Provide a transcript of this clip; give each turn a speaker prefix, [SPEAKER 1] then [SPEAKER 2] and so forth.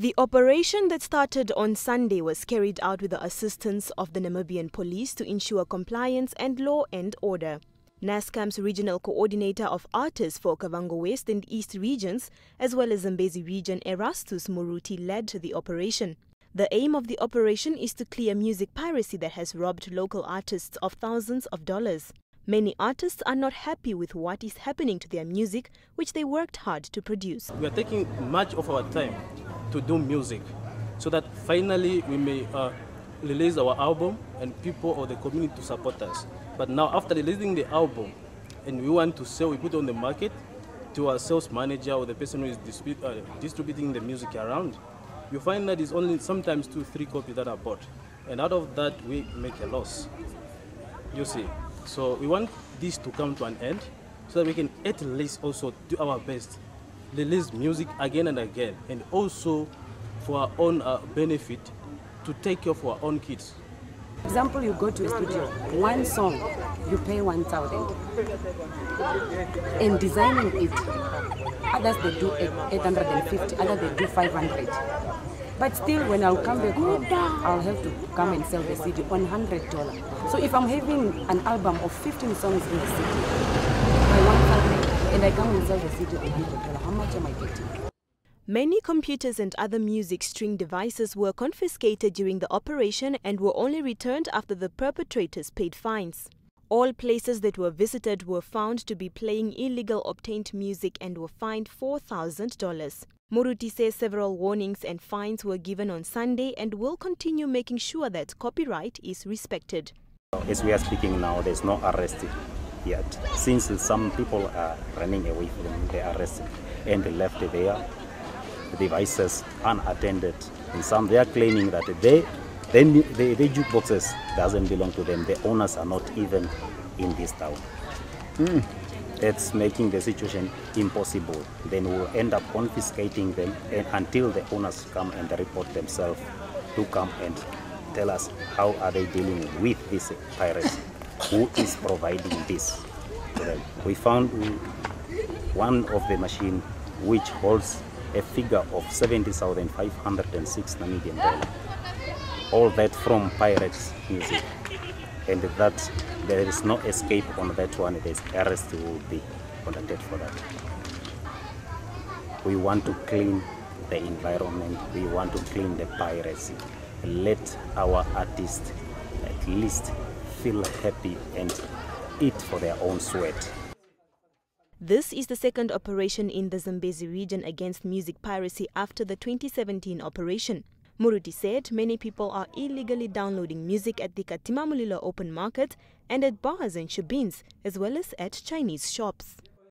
[SPEAKER 1] The operation that started on Sunday was carried out with the assistance of the Namibian police to ensure compliance and law and order. NASCAM's regional coordinator of artists for Kavango West and East regions, as well as Zambezi region Erastus Muruti led the operation. The aim of the operation is to clear music piracy that has robbed local artists of thousands of dollars. Many artists are not happy with what is happening to their music, which they worked hard to produce.
[SPEAKER 2] We are taking much of our time to do music so that finally we may uh, release our album and people or the community to support us. But now after releasing the album and we want to sell, we put on the market to our sales manager or the person who is uh, distributing the music around, you find that it's only sometimes two, three copies that are bought. And out of that, we make a loss. You see. So we want this to come to an end so that we can at least also do our best release music again and again, and also for our own uh, benefit to take care of our own kids.
[SPEAKER 3] Example, you go to a studio, one song, you pay 1,000. In designing it, others they do 850, others they do 500. But still, when I'll come back home, I'll have to come and sell the CD on $100. So if I'm having an album of 15 songs in the CD, by 1,000, and I come sell the CD on $100, how much am I getting?
[SPEAKER 1] Many computers and other music string devices were confiscated during the operation and were only returned after the perpetrators paid fines. All places that were visited were found to be playing illegal obtained music and were fined $4,000. Muruti says several warnings and fines were given on Sunday and will continue making sure that copyright is respected.
[SPEAKER 4] As we are speaking now, there's no arrest yet. Since some people are running away from the arrest and left their devices unattended, and some they are claiming that they, they the, the jukeboxes doesn't belong to them. The owners are not even in this town. Mm. It's making the situation impossible. Then we'll end up confiscating them until the owners come and report themselves to come and tell us how are they dealing with these pirates who is providing this. We found one of the machine which holds a figure of 70,506 Namibian dollars. All that from pirates music. And that there is no escape on that one. There's arrest will be conducted for that. We want to clean the environment. We want to clean the piracy. Let our artists at least happy and eat for their own sweat.
[SPEAKER 1] This is the second operation in the Zambezi region against music piracy after the 2017 operation. Muruti said many people are illegally downloading music at the Katima Mulilo open market and at bars and shebeens, as well as at Chinese shops.